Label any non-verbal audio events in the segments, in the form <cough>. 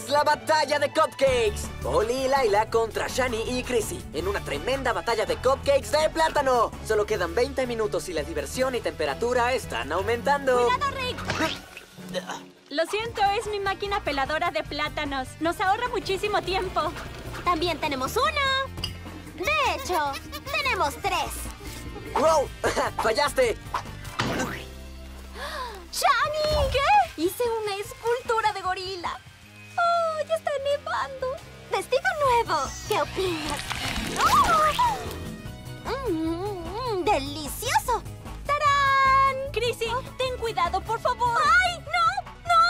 Bienvenidos la batalla de cupcakes. Polly y Laila contra Shani y Chrissy en una tremenda batalla de cupcakes de plátano. Solo quedan 20 minutos y la diversión y temperatura están aumentando. ¡Cuidado, Rick! Lo siento, es mi máquina peladora de plátanos. Nos ahorra muchísimo tiempo. También tenemos uno. De hecho, tenemos tres. ¡Wow! <laughs> ¡Fallaste! <gasps> ¡Shani! ¿Qué? Hice una escultura de gorila. ¡Oh, ya está nevando! ¡Vestido nuevo! ¿Qué opinas? ¡Oh! Mm, mm, ¡Delicioso! ¡Tarán! Chrissy, ten cuidado, por favor. ¡Ay, no! ¡No!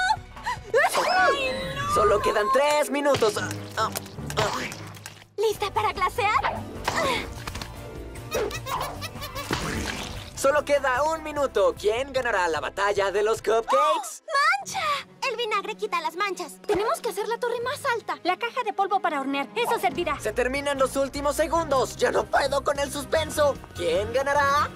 ¡Ay, no! Solo quedan tres minutos. Ah, ah, ah. ¿Lista para glasear? Solo queda un minuto. ¿Quién ganará la batalla de los cupcakes? Vinagre quita las manchas. Tenemos que hacer la torre más alta. La caja de polvo para hornear. Eso servirá. Se terminan los últimos segundos. Ya no puedo con el suspenso. ¿Quién ganará?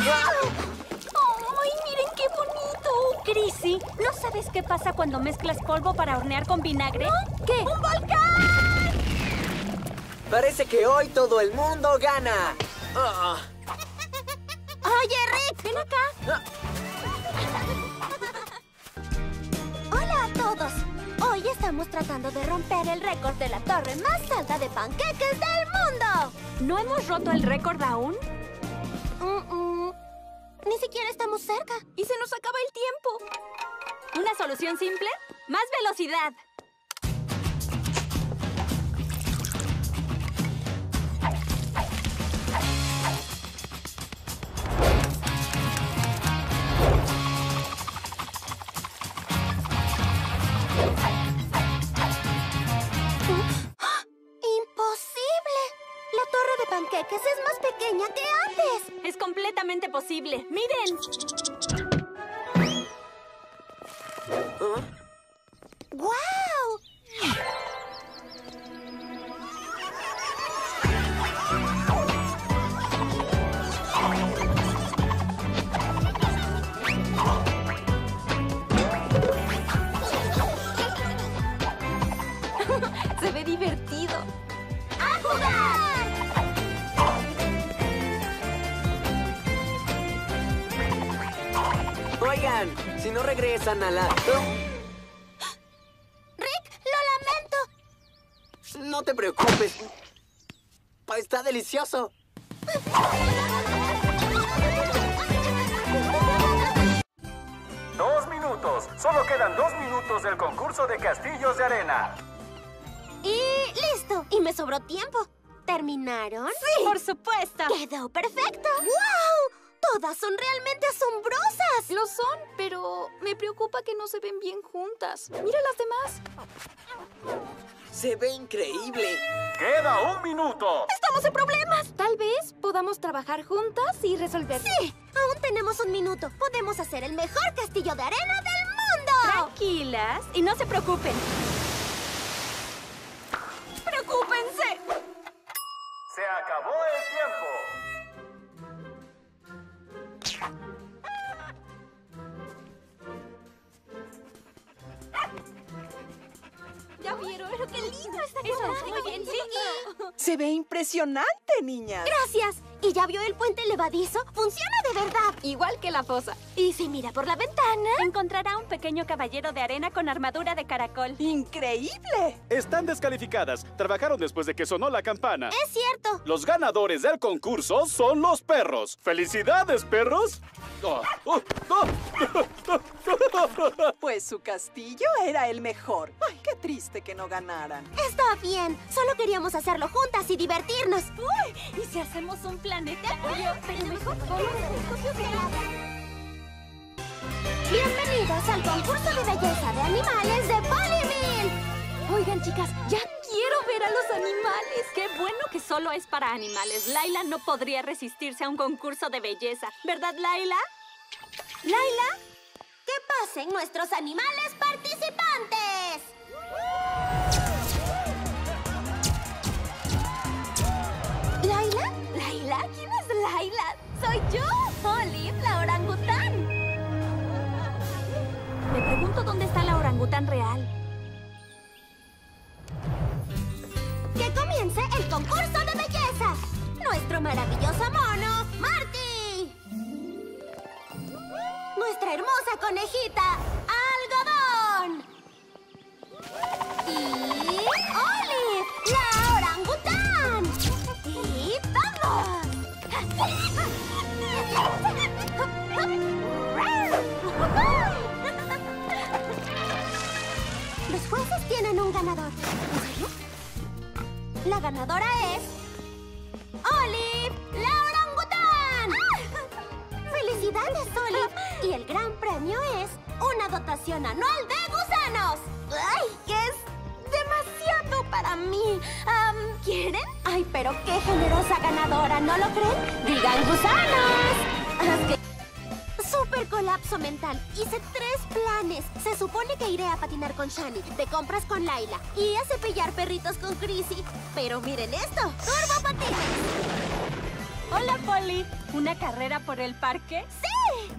¡Ay, miren qué bonito! Chrissy, ¿no sabes qué pasa cuando mezclas polvo para hornear con vinagre? ¿Qué? ¡Un volcán! Parece que hoy todo el mundo gana. Ah, Oye, Rick. Ven acá. ah. Estamos tratando de romper el récord de la torre más alta de panqueques del mundo. ¿No hemos roto el récord aún? Mm, mm. Ni siquiera estamos cerca. Y se nos acaba el tiempo. ¿Una solución simple? Más velocidad. Posible. ¡Miren! No regresan a la... Rick, lo lamento. No te preocupes. Está delicioso. Dos minutos. Solo quedan dos minutos del concurso de castillos de arena. Y listo. Y me sobró tiempo. ¿Terminaron? Sí. Por supuesto. ¡Quedó perfecto! ¡Wow! Todas son realmente asombrosas. Lo son, pero me preocupa que no se ven bien juntas. Mira las demás. Se ve increíble. Queda un minuto. Estamos en problemas. Tal vez podamos trabajar juntas y resolver. Sí, aún tenemos un minuto. Podemos hacer el mejor castillo de arena del mundo. Tranquilas y no se preocupen. Impresionante, niña. Gracias. ¿Y ya vio el puente levadizo? Funciona de verdad. Igual que la fosa. Y si mira por la ventana... Encontrará un pequeño caballero de arena con armadura de caracol. ¡Increíble! Están descalificadas. Trabajaron después de que sonó la campana. Es cierto. Los ganadores del concurso son los perros. ¡Felicidades, perros! Pues su castillo era el mejor. Ay, qué triste que no ganaran. Está bien. Solo queríamos hacerlo juntas y divertirnos. Uy, ¿y si hacemos un planeta? Pero mejor Bienvenidos al concurso de belleza de animales de Polibil. Oigan, chicas, ya quiero ver a los animales. Qué bueno solo es para animales. Laila no podría resistirse a un concurso de belleza. ¿Verdad, Laila? ¿Laila? Que pasen nuestros animales participantes. ¿Laila? ¿Laila? ¿Quién es Laila? ¡Soy yo! ¡Olive, la orangután! Me pregunto dónde está la orangután. real. ¡Que comience el concurso! ¡Nuestro maravilloso mono, Marty! ¡Nuestra hermosa conejita, Algodón! Y Olive, la orangután. Y vamos. <laughs> Los jueces tienen un ganador. La ganadora es... una dotación anual de gusanos. ¡Ay, que es demasiado para mí! ¿Quieren? ¡Ay, pero qué generosa ganadora! ¿No lo creen? ¡Digan gusanos! Super colapso mental. Hice tres planes. Se supone que iré a patinar con Shani, de compras con Laila y a cepillar perritos con Chrissy. Pero miren esto, turbo patines. Hola, Polly. ¿Una carrera por el parque? ¡Sí!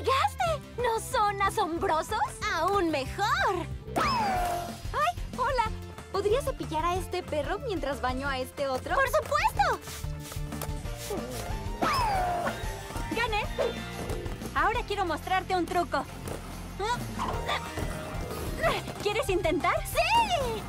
Llegaste! ¿No son asombrosos? Aún mejor. ¡Ay, hola! ¿Podría cepillar a este perro mientras baño a este otro? Por supuesto. ¡Gané! Ahora quiero mostrarte un truco. ¿Quieres intentar? ¡Sí!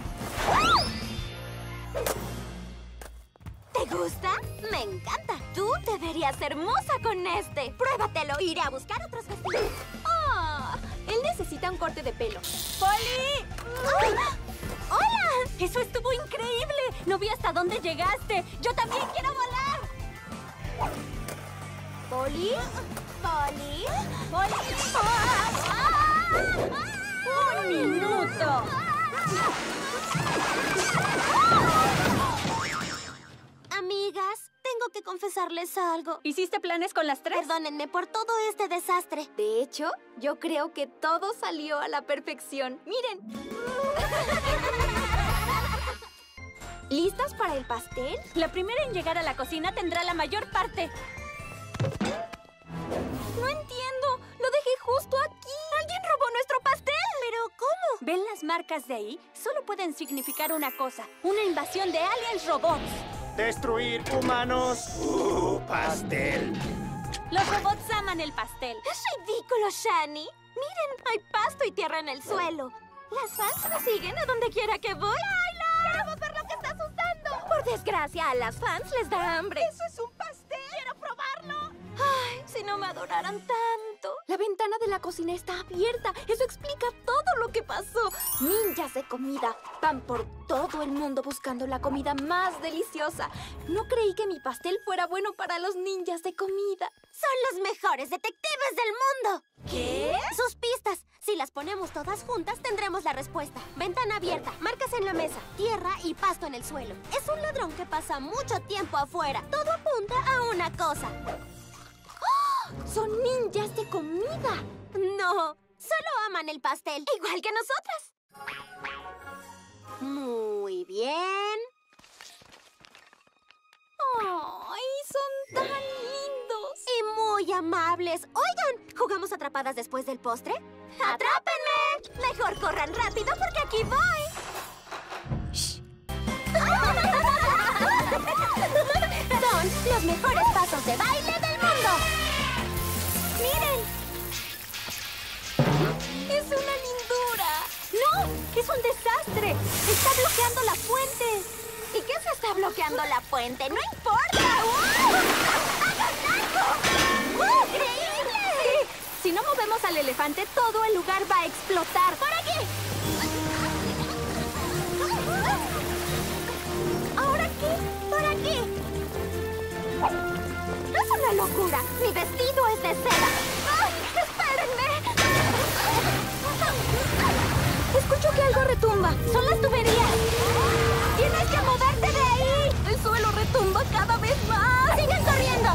¿Te gusta? Me encanta. Tú te verías hermosa con este. Pruébatelo. Iré a buscar otros vestidos. Ah, él necesita un corte de pelo. ¡Polly! ¡Ay! ¡Hola! ¡Eso estuvo increíble! No vi hasta dónde llegaste. ¡Yo también quiero volar! ¿Poli? ¿Poli? ¡Polly! ¡Ah! ¡Un minuto! Confesarles algo. ¿Hiciste planes con las tres? Perdónenme por todo este desastre. De hecho, yo creo que todo salió a la perfección. ¡Miren! <laughs> ¿Listas para el pastel? La primera en llegar a la cocina tendrá la mayor parte. No entiendo. Lo dejé justo aquí. ¡Alguien robó nuestro pastel! ¿Pero cómo? ¿Ven las marcas de ahí? Solo pueden significar una cosa. Una invasión de aliens robots. Destruir humanos. Uh, pastel. Los robots aman el pastel. Es ridículo, Shani. Miren, hay pasto y tierra en el suelo. Las fans me siguen a donde quiera que voy. ¡Laila! ¡Queremos ver lo que estás usando! Por desgracia, a las fans les da hambre. ¡Eso es un pastel! ¡Quiero probarlo! Ay, si no me adoraran tanto. La ventana de la cocina está abierta. Eso explica todo lo que pasó. Ninjas de comida van por todo el mundo buscando la comida más deliciosa. No creí que mi pastel fuera bueno para los ninjas de comida. Son los mejores detectives del mundo. ¿Qué? Sus pistas. Si las ponemos todas juntas, tendremos la respuesta. Ventana abierta, marcas en la mesa, tierra y pasto en el suelo. Es un ladrón que pasa mucho tiempo afuera. Todo apunta a una cosa. Son ninjas de comida. No, solo aman el pastel. Igual que nosotras. Muy bien. ¡Ay, son tan lindos! Y muy amables. Oigan, ¿jugamos atrapadas después del postre? ¡Atrápenme! Mejor corran rápido porque aquí voy. <laughs> Son los mejores pasos de baile del mundo. ¡Miren! ¡Es una lindura! ¡No! ¡Es un desastre! ¡Está bloqueando la fuente! ¿Y qué se está bloqueando la fuente? ¡No importa! ¡Hagan algo! ¡Increíble! Si no movemos al elefante, todo el lugar va a explotar. ¡Por aquí! ¿Ahora qué? ¡Por aquí! ¡Es una locura! ¡Mi vestido es de ¡Espérenme! Escucho que algo retumba. Son las tuberías. ¡Tienes que moverte de ahí! El suelo retumba cada vez más. ¡Sigan corriendo!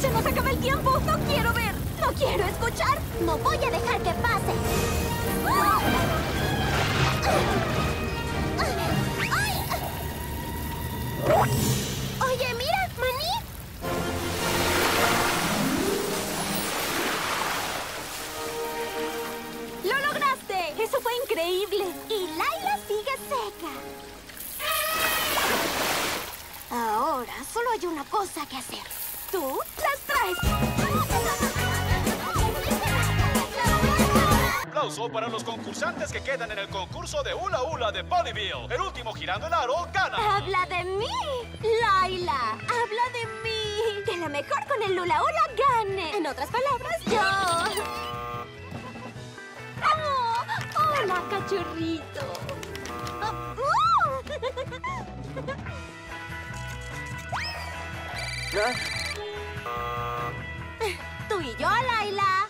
¡Se nos acaba el tiempo! ¡No quiero ver! ¡No quiero escuchar! ¡No voy a dejar una cosa que hacer. Tú las traes. Aplauso para los concursantes que quedan en el concurso de Hula Hula de Ponyville. El último girando el aro gana. Habla de mí, Laila. Habla de mí. Que la mejor con el Lula Hula gane. En otras palabras, yo. ¡Oh! ¡Hola, cachorrito! <laughs> Tú y yo, Laila.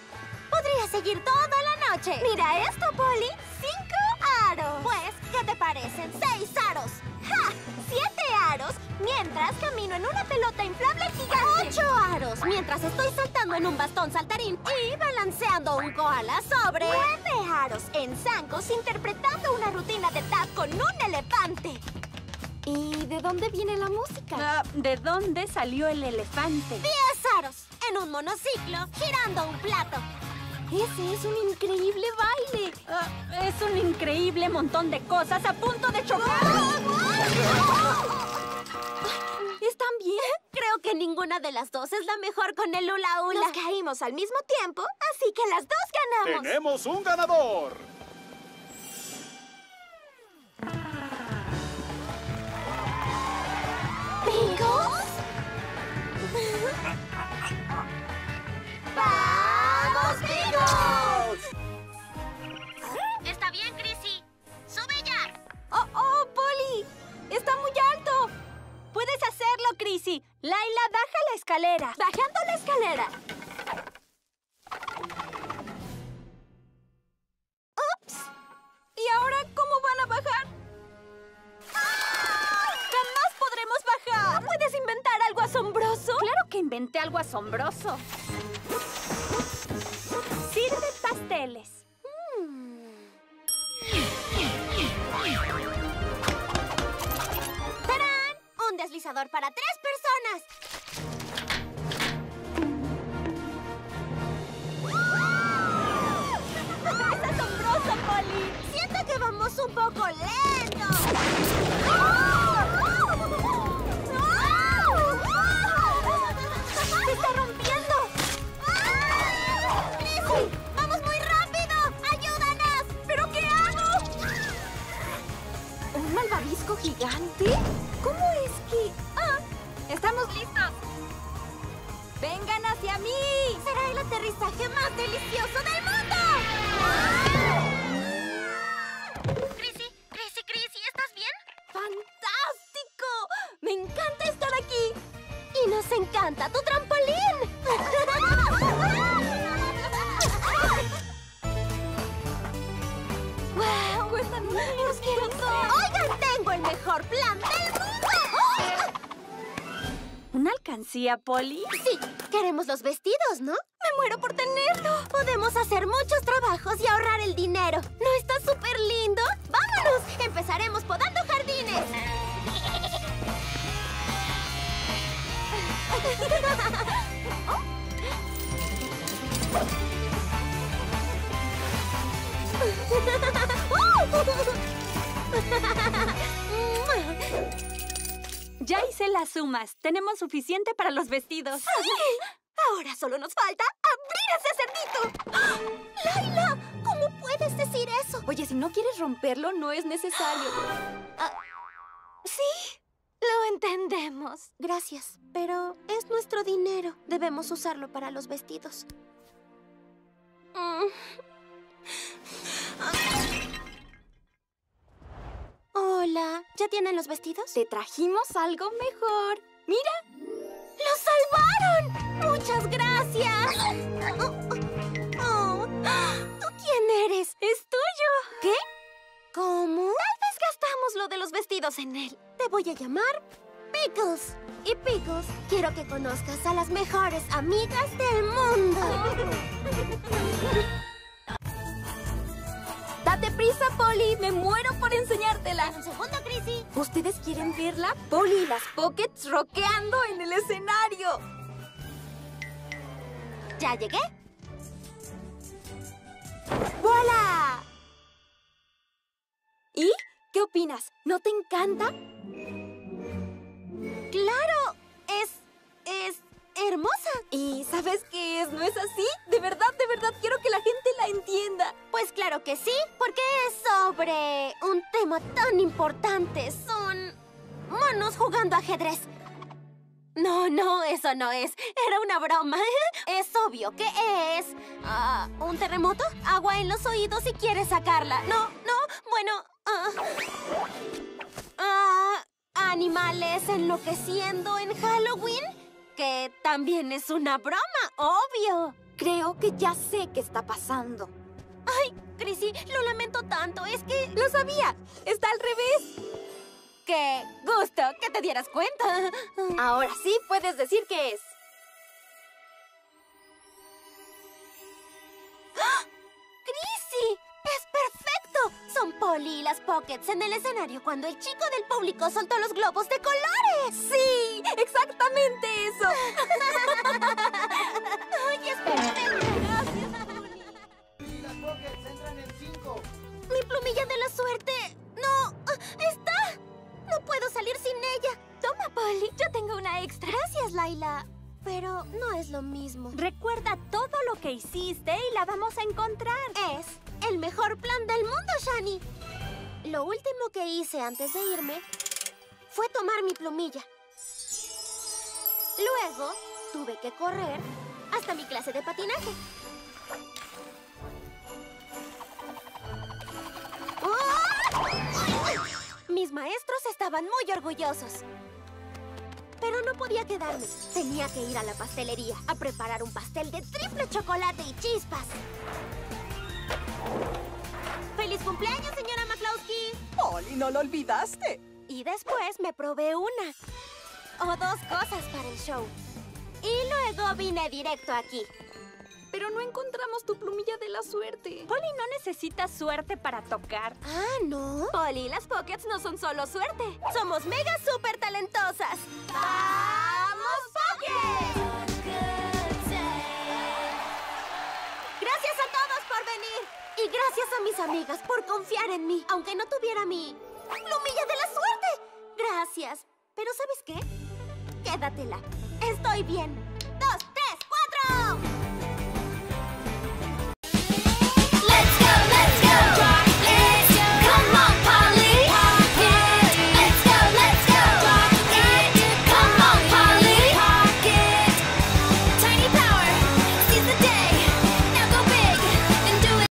Podría seguir toda la noche. Mira esto, Polly. Cinco aros. Pues, ¿qué te parecen? Seis aros. ¡Ja! Siete aros mientras camino en una pelota inflable gigante. Ocho aros mientras estoy saltando en un bastón saltarín y balanceando un koala sobre... Nueve aros en zancos interpretando una rutina de tap con un elefante. ¿Y de dónde viene la música? Ah, ¿De dónde salió el elefante? Diez aros en un monociclo girando un plato. Ese es un increíble baile. Ah, es un increíble montón de cosas a punto de chocar. <laughs> ¿Están bien? Creo que ninguna de las dos es la mejor con el hula hula. Nos caímos al mismo tiempo, así que las dos ganamos. Tenemos un ganador. Para tres personas. ¡Es asombroso, Polly! Siento que vamos un poco lento. ¡Se está rompiendo! ¡Lizzie! ¡Vamos muy rápido! ¡Ayúdanos! ¿Pero qué hago? ¿Un malvavisco gigante? ¡Vengan hacia mí! ¡Será el aterrizaje más delicioso del mundo! Polly? Sí, queremos los vestidos, ¿no? Me muero por tenerlo. Podemos hacer muchos trabajos y ahorrar el dinero. ¿No está súper lindo? ¡Vámonos! Empezaremos podando jardines. Ya hice las sumas. Tenemos suficiente para los vestidos. Ahora solo nos falta abrir ese cerdito. ¡Laila! ¿Cómo puedes decir eso? Oye, si no quieres romperlo, no es necesario. Sí, lo entendemos. Gracias, pero es nuestro dinero. Debemos usarlo para los vestidos. Mm. Hola, ¿ya tienen los vestidos? Te trajimos algo mejor. ¡Mira! ¡Los salvaron! ¡Muchas gracias! <gasps> Oh, oh, ¿Tú quién eres? ¡Es tuyo! ¿Qué? ¿Cómo? Tal vez gastamos lo de los vestidos en él. Te voy a llamar Pickles. Y Pickles, quiero que conozcas a las mejores amigas del mundo. <laughs> ¡Ta Date prisa, Polly. Me muero por enseñártela. Un segundo, Chrissy. ¿Ustedes quieren verla? Polly y las Pockets rockeando en el escenario. ¿Ya llegué? ¡Voilà! ¿Y? ¿Qué opinas? ¿No te encanta? ¡Claro! Es... es... hermosa. ¿Y sabes qué es? ¿No es así? Que sí, porque es sobre un tema tan importante. Son monos jugando ajedrez. No, no, eso no es. Era una broma. <laughs> Es obvio que es... ah, ¿Un terremoto? Agua en los oídos si quieres sacarla. No, no, bueno... ah, animales enloqueciendo en Halloween, que también es una broma, obvio. Creo que ya sé qué está pasando. Ay, Chrissy, lo lamento tanto. Es que... ¡Lo sabía! ¡Está al revés! ¡Qué gusto que te dieras cuenta! Ahora sí puedes decir qué es. ¡Chrissy! ¡Es perfecto! Son Polly y las Pockets en el escenario cuando el chico del público soltó los globos de colores. ¡Sí! ¡Exactamente eso! <laughs> ¡Ay, es perfecto! ¡Mi plumilla de la suerte! ¡No! ah, ¡Está! ¡No puedo salir sin ella! Toma, Polly. Yo tengo una extra. Gracias, Laila. Pero no es lo mismo. Recuerda todo lo que hiciste y la vamos a encontrar. Es el mejor plan del mundo, Shani. Lo último que hice antes de irme fue tomar mi plumilla. Luego tuve que correr hasta mi clase de patinaje. Mis maestros estaban muy orgullosos. Pero no podía quedarme. Tenía que ir a la pastelería a preparar un pastel de triple chocolate y chispas. ¡Feliz cumpleaños, señora McCloskey! Polly, no lo olvidaste. Y después me probé una o dos cosas para el show. Y luego vine directo aquí. Pero no encontramos tu plumilla de la suerte. Polly no necesita suerte para tocar. Ah, ¿no? Polly, las Pockets no son solo suerte. Somos mega súper talentosas. ¡Vamos, Pocket! Gracias a todos por venir. Y gracias a mis amigas por confiar en mí, aunque no tuviera mi plumilla de la suerte. Gracias. Pero ¿sabes qué? Quédatela. Estoy bien.